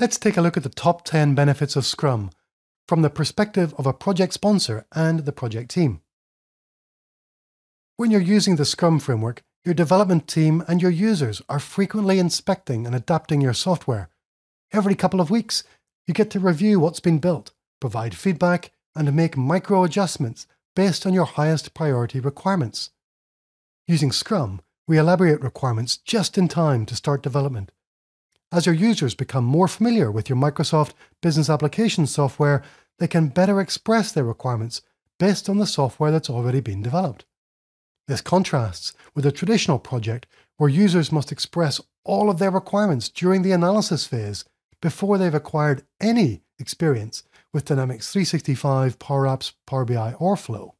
Let's take a look at the top 10 benefits of Scrum from the perspective of a project sponsor and the project team. When you're using the Scrum framework, your development team and your users are frequently inspecting and adapting your software. Every couple of weeks, you get to review what's been built, provide feedback, and make micro adjustments based on your highest priority requirements. Using Scrum, we elaborate requirements just in time to start development. As your users become more familiar with your Microsoft Business Application software, they can better express their requirements based on the software that's already been developed. This contrasts with a traditional project where users must express all of their requirements during the analysis phase before they've acquired any experience with Dynamics 365, Power Apps, Power BI, or Flow.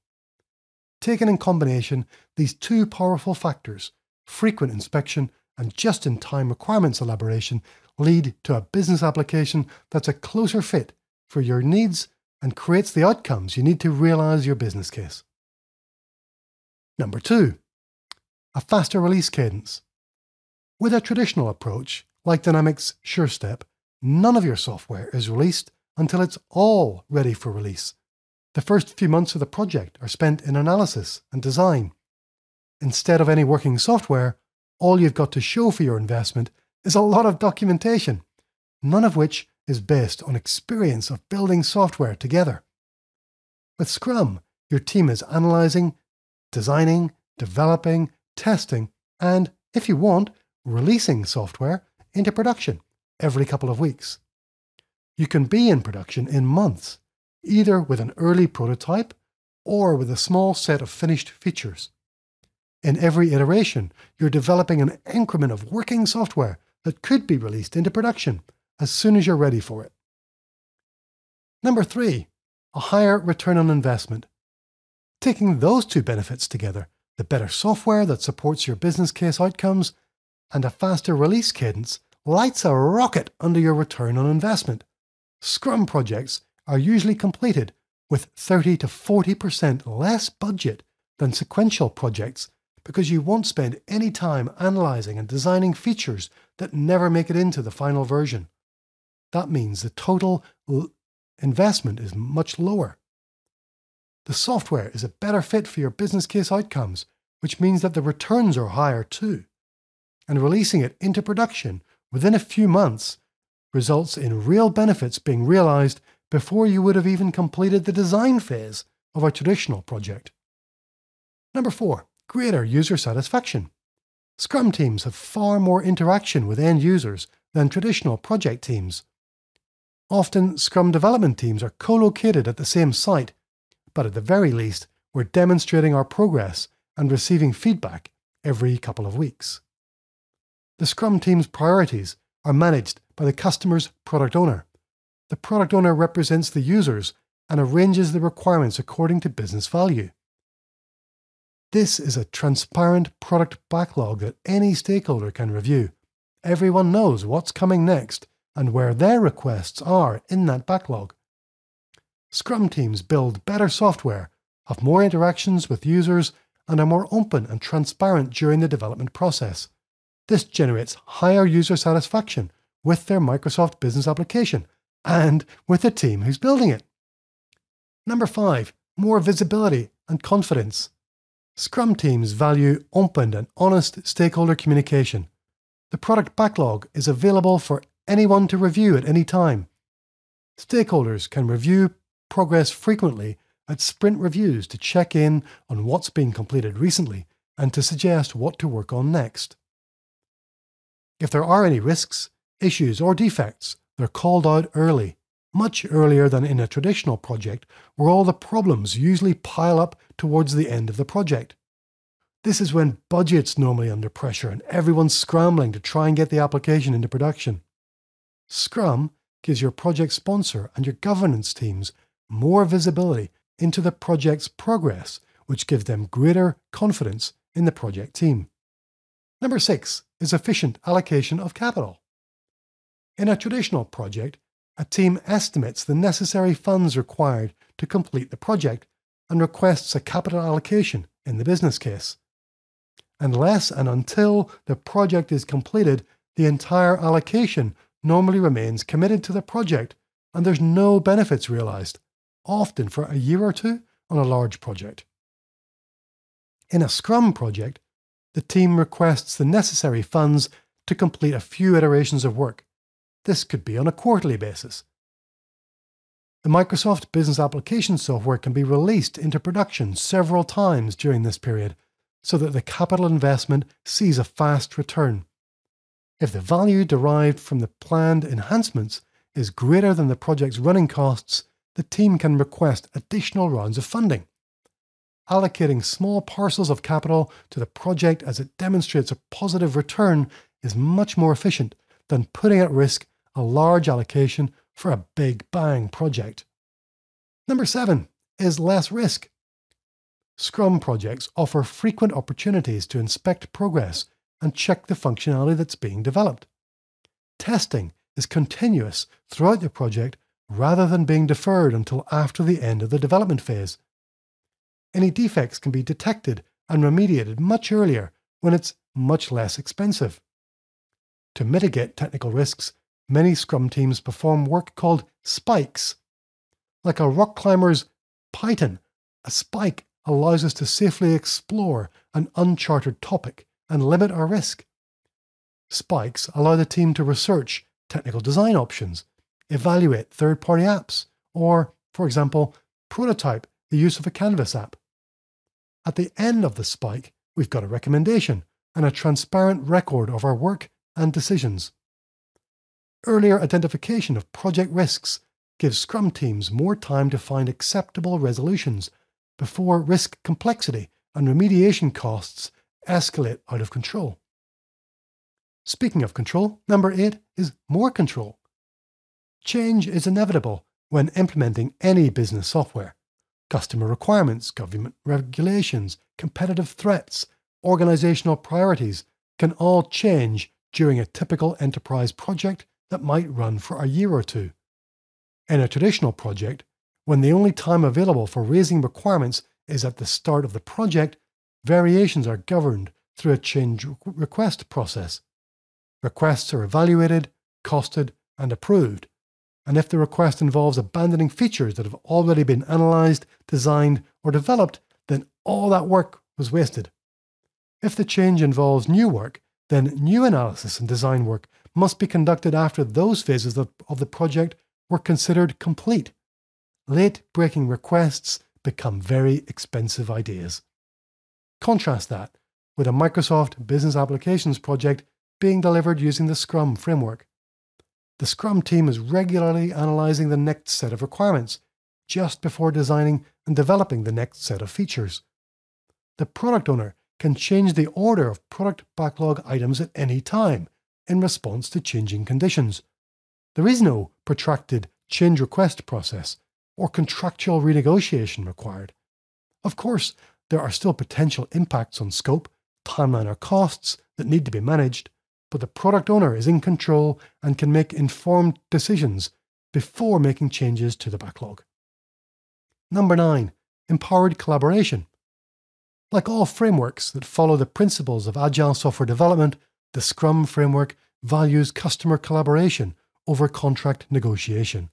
Taken in combination, these two powerful factors, frequent inspection and just in time requirements elaboration, lead to a business application that's a closer fit for your needs and creates the outcomes you need to realize your business case. Number two, a faster release cadence. With a traditional approach, like Dynamics SureStep, none of your software is released until it's all ready for release. The first few months of the project are spent in analysis and design. Instead of any working software, all you've got to show for your investment is a lot of documentation, none of which is based on experience of building software together. With Scrum, your team is analysing, designing, developing, testing, and, if you want, releasing software into production every couple of weeks. You can be in production in months, either with an early prototype or with a small set of finished features. In every iteration, you're developing an increment of working software that could be released into production as soon as you're ready for it. Number three, a higher return on investment. Taking those two benefits together, the better software that supports your business case outcomes and a faster release cadence, lights a rocket under your return on investment. Scrum projects are usually completed with 30 to 40% less budget than sequential projects because you won't spend any time analyzing and designing features that never make it into the final version. That means the total investment is much lower. The software is a better fit for your business case outcomes, which means that the returns are higher too. And releasing it into production within a few months results in real benefits being realized before you would have even completed the design phase of a traditional project. Number four, greater user satisfaction. Scrum teams have far more interaction with end users than traditional project teams. Often, Scrum development teams are co located at the same site, but at the very least, we're demonstrating our progress and receiving feedback every couple of weeks. The Scrum team's priorities are managed by the customer's product owner. The product owner represents the users and arranges the requirements according to business value. This is a transparent product backlog that any stakeholder can review. Everyone knows what's coming next and where their requests are in that backlog. Scrum teams build better software, have more interactions with users, and are more open and transparent during the development process. This generates higher user satisfaction with their Microsoft business application and with the team who's building it. Number five, more visibility and confidence. Scrum teams value open and honest stakeholder communication. The product backlog is available for anyone to review at any time. Stakeholders can review progress frequently at sprint reviews to check in on what's been completed recently and to suggest what to work on next. If there are any risks, issues, or defects, they're called out early, much earlier than in a traditional project where all the problems usually pile up towards the end of the project. This is when budget's normally under pressure and everyone's scrambling to try and get the application into production. Scrum gives your project sponsor and your governance teams more visibility into the project's progress, which gives them greater confidence in the project team. Number six is efficient allocation of capital. In a traditional project, a team estimates the necessary funds required to complete the project and requests a capital allocation in the business case. Unless and until the project is completed, the entire allocation normally remains committed to the project and there's no benefits realized, often for a year or two on a large project. In a Scrum project, the team requests the necessary funds to complete a few iterations of work. This could be on a quarterly basis. The Microsoft Business Application software can be released into production several times during this period so that the capital investment sees a fast return. If the value derived from the planned enhancements is greater than the project's running costs, the team can request additional rounds of funding. Allocating small parcels of capital to the project as it demonstrates a positive return is much more efficient than putting at risk a large allocation for a big bang project. Number seven is less risk. Scrum projects offer frequent opportunities to inspect progress and check the functionality that's being developed. Testing is continuous throughout the project rather than being deferred until after the end of the development phase. Any defects can be detected and remediated much earlier when it's much less expensive. To mitigate technical risks, many Scrum teams perform work called spikes. Like a rock climber's piton, a spike allows us to safely explore an uncharted topic and limit our risk. Spikes allow the team to research technical design options, evaluate third party apps, or, for example, prototype the use of a Canvas app. At the end of the spike, we've got a recommendation and a transparent record of our work and decisions. Earlier identification of project risks gives Scrum teams more time to find acceptable resolutions before risk complexity and remediation costs escalate out of control. Speaking of control, number eight is more control. Change is inevitable when implementing any business software. Customer requirements, government regulations, competitive threats, organizational priorities can all change during a typical enterprise project that might run for a year or two. In a traditional project, when the only time available for raising requirements is at the start of the project, variations are governed through a change request process. Requests are evaluated, costed, and approved. And if the request involves abandoning features that have already been analysed, designed, or developed, then all that work was wasted. If the change involves new work, then new analysis and design work must be conducted after those phases of, the project were considered complete. Late breaking requests become very expensive ideas. Contrast that with a Microsoft Business Applications project being delivered using the Scrum framework. The Scrum team is regularly analyzing the next set of requirements just before designing and developing the next set of features. The product owner can change the order of product backlog items at any time in response to changing conditions. There is no protracted change request process or contractual renegotiation required. Of course, there are still potential impacts on scope, timeline, or costs that need to be managed, but the product owner is in control and can make informed decisions before making changes to the backlog. Number nine, empowered collaboration. Like all frameworks that follow the principles of agile software development, the Scrum framework values customer collaboration over contract negotiation.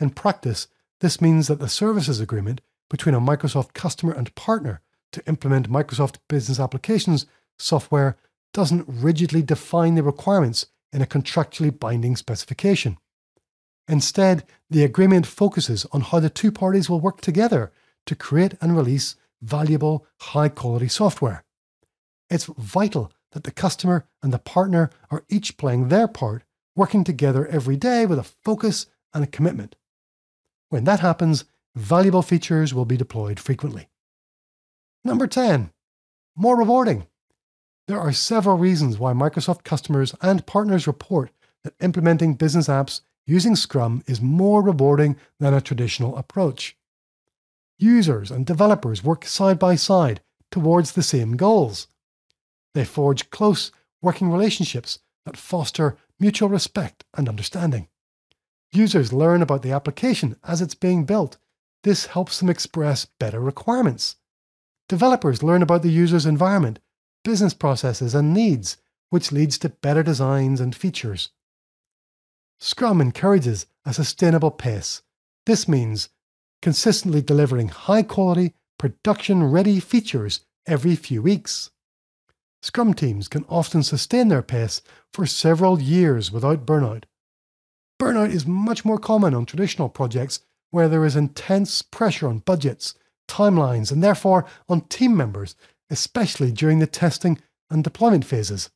In practice, this means that the services agreement between a Microsoft customer and partner to implement Microsoft Business Applications software doesn't rigidly define the requirements in a contractually binding specification. Instead, the agreement focuses on how the two parties will work together to create and release valuable, high quality software. It's vital that the customer and the partner are each playing their part, working together every day with a focus and a commitment. When that happens, valuable features will be deployed frequently. Number 10, more rewarding. There are several reasons why Microsoft customers and partners report that implementing business apps using Scrum is more rewarding than a traditional approach. Users and developers work side by side towards the same goals. They forge close working relationships that foster mutual respect and understanding. Users learn about the application as it's being built. This helps them express better requirements. Developers learn about the user's environment, business processes, and needs, which leads to better designs and features. Scrum encourages a sustainable pace. This means consistently delivering high quality, production ready features every few weeks. Scrum teams can often sustain their pace for several years without burnout. Burnout is much more common on traditional projects where there is intense pressure on budgets, timelines, and therefore on team members, especially during the testing and deployment phases.